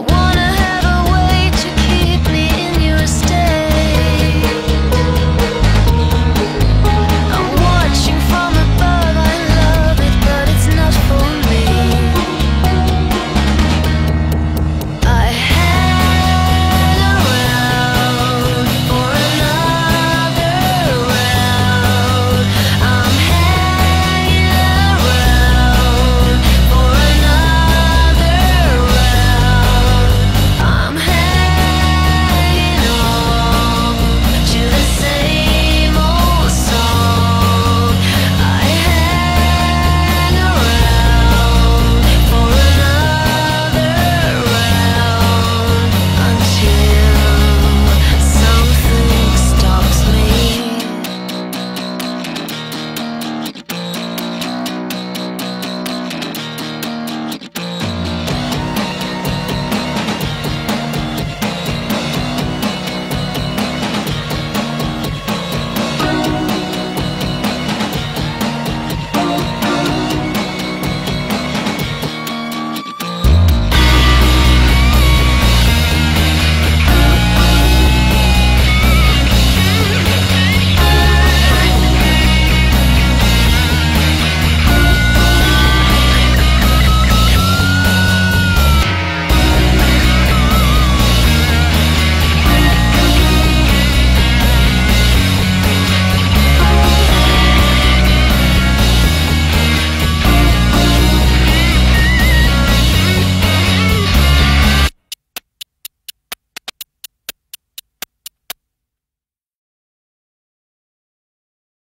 I want